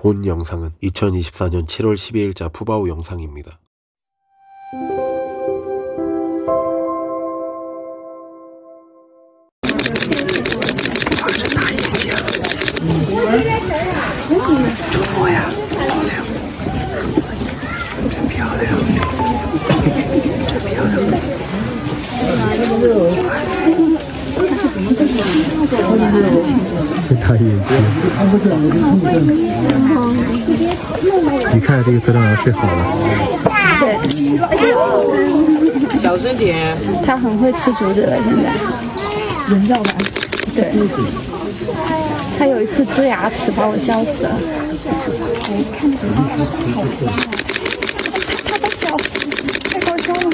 본 영상은 2024년 7월 12일자 푸바오 영상입니다. 大，眼睛。你看这个资料，他睡好了，对，小声点，他很会吃竹子了。现在人造蓝，对，他有一次蛀牙齿，把我笑死了。哎，看这个，好可。他他的脚太夸张了。